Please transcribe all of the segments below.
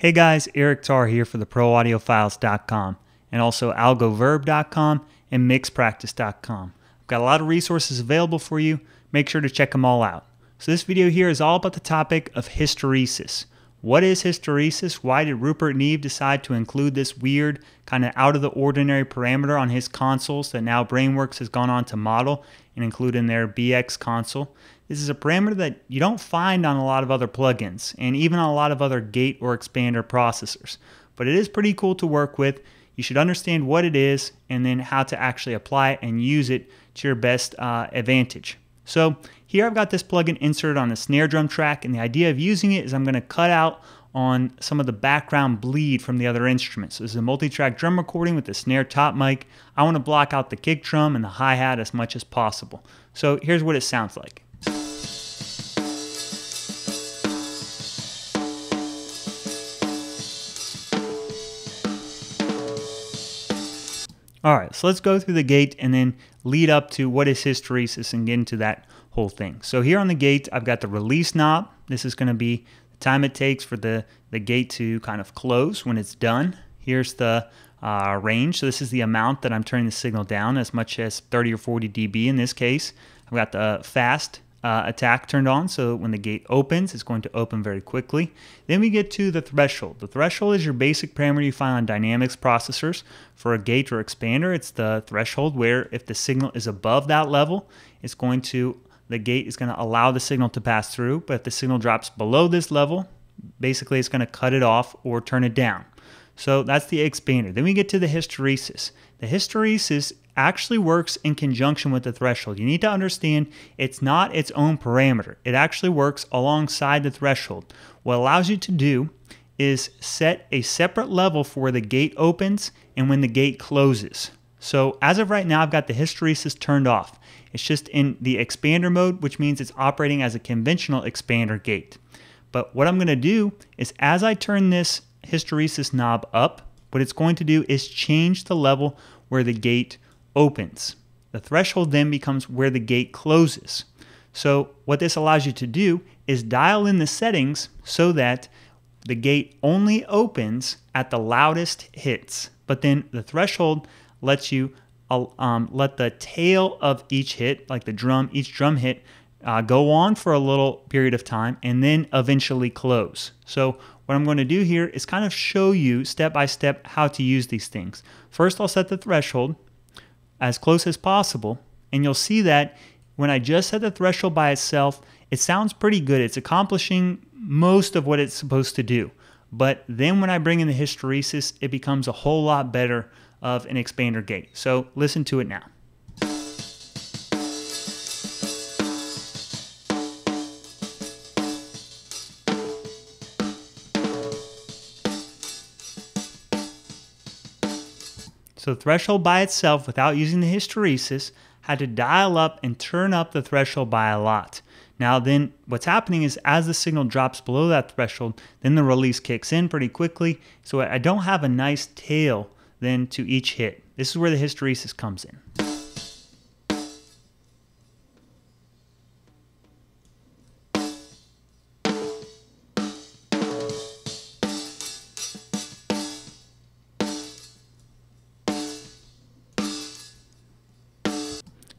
Hey guys, Eric Tarr here for the ProAudiofiles.com and also AlgoVerb.com and MixPractice.com. I've got a lot of resources available for you. Make sure to check them all out. So this video here is all about the topic of hysteresis. What is hysteresis? Why did Rupert Neve decide to include this weird, kind of out of the ordinary parameter on his consoles that now Brainworx has gone on to model and include in their BX console? This is a parameter that you don't find on a lot of other plugins and even on a lot of other gate or expander processors. But it is pretty cool to work with. You should understand what it is and then how to actually apply it and use it to your best uh, advantage. So here I've got this plugin inserted on the snare drum track and the idea of using it is I'm going to cut out on some of the background bleed from the other instruments. So this is a multi-track drum recording with the snare top mic. I want to block out the kick drum and the hi-hat as much as possible. So here's what it sounds like. All right, so let's go through the gate and then lead up to what is hysteresis and get into that whole thing. So here on the gate, I've got the release knob. This is going to be the time it takes for the, the gate to kind of close when it's done. Here's the uh, range. So this is the amount that I'm turning the signal down as much as 30 or 40 dB in this case. I've got the fast uh, attack turned on. So when the gate opens, it's going to open very quickly. Then we get to the threshold. The threshold is your basic parameter you find on dynamics processors. For a gate or expander, it's the threshold where if the signal is above that level, it's going to the gate is going to allow the signal to pass through. But if the signal drops below this level, basically it's going to cut it off or turn it down. So that's the expander. Then we get to the hysteresis. The hysteresis actually works in conjunction with the threshold. You need to understand it's not its own parameter. It actually works alongside the threshold. What allows you to do is set a separate level for where the gate opens and when the gate closes. So as of right now, I've got the hysteresis turned off. It's just in the expander mode, which means it's operating as a conventional expander gate. But what I'm going to do is as I turn this hysteresis knob up, what it's going to do is change the level where the gate opens. The threshold then becomes where the gate closes. So what this allows you to do is dial in the settings so that the gate only opens at the loudest hits, but then the threshold lets you um, let the tail of each hit, like the drum, each drum hit, uh, go on for a little period of time and then eventually close. So what I'm going to do here is kind of show you step by step how to use these things. First, I'll set the threshold as close as possible, and you'll see that when I just set the threshold by itself, it sounds pretty good. It's accomplishing most of what it's supposed to do. But then when I bring in the hysteresis, it becomes a whole lot better of an expander gate. So listen to it now. So the threshold by itself, without using the hysteresis, had to dial up and turn up the threshold by a lot. Now then what's happening is as the signal drops below that threshold, then the release kicks in pretty quickly. So I don't have a nice tail then to each hit. This is where the hysteresis comes in.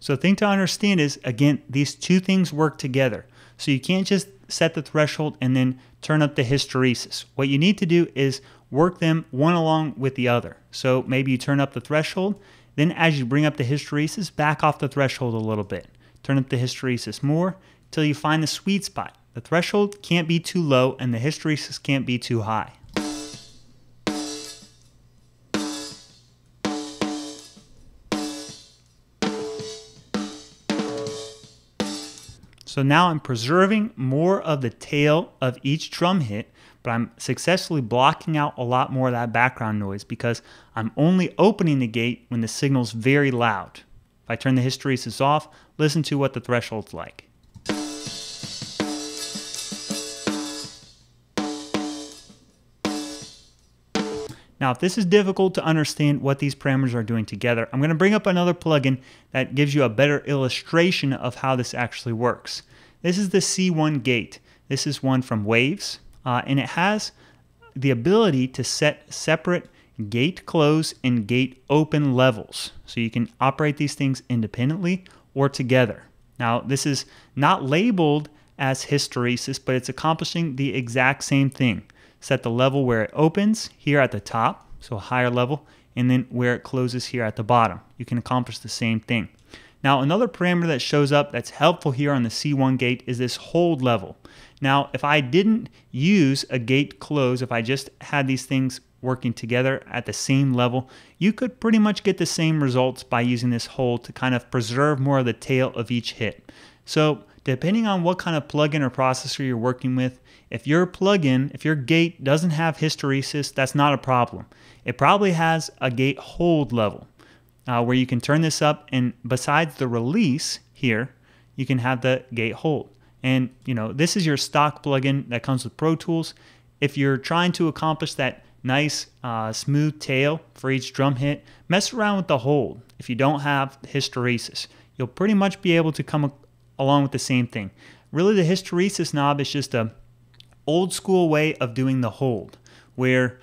So the thing to understand is, again, these two things work together. So you can't just set the threshold and then turn up the hysteresis. What you need to do is work them one along with the other. So maybe you turn up the threshold, then as you bring up the hysteresis, back off the threshold a little bit. Turn up the hysteresis more until you find the sweet spot. The threshold can't be too low and the hysteresis can't be too high. So now I'm preserving more of the tail of each drum hit, but I'm successfully blocking out a lot more of that background noise because I'm only opening the gate when the signal's very loud. If I turn the hysteresis off, listen to what the threshold's like. Now, if this is difficult to understand what these parameters are doing together, I'm going to bring up another plugin that gives you a better illustration of how this actually works. This is the C1 gate. This is one from Waves, uh, and it has the ability to set separate gate close and gate open levels. So you can operate these things independently or together. Now, this is not labeled as hysteresis, but it's accomplishing the exact same thing. Set the level where it opens here at the top, so a higher level, and then where it closes here at the bottom. You can accomplish the same thing. Now, another parameter that shows up that's helpful here on the C1 gate is this hold level. Now, if I didn't use a gate close, if I just had these things working together at the same level, you could pretty much get the same results by using this hold to kind of preserve more of the tail of each hit. So depending on what kind of plugin or processor you're working with, if your plugin, if your gate doesn't have hysteresis, that's not a problem. It probably has a gate hold level uh, where you can turn this up and besides the release here, you can have the gate hold. And you know, this is your stock plugin that comes with Pro Tools. If you're trying to accomplish that nice uh, smooth tail for each drum hit, mess around with the hold. If you don't have hysteresis, you'll pretty much be able to come along with the same thing. Really, the hysteresis knob is just a old school way of doing the hold, where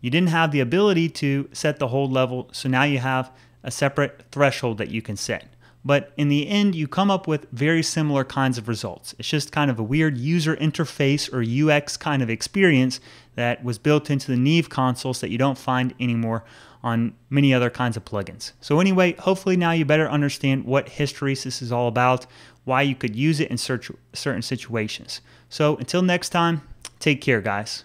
you didn't have the ability to set the hold level, so now you have a separate threshold that you can set. But in the end, you come up with very similar kinds of results. It's just kind of a weird user interface or UX kind of experience that was built into the Neve consoles that you don't find anymore on many other kinds of plugins. So anyway, hopefully now you better understand what hysteresis is all about, why you could use it in certain situations. So until next time, take care, guys.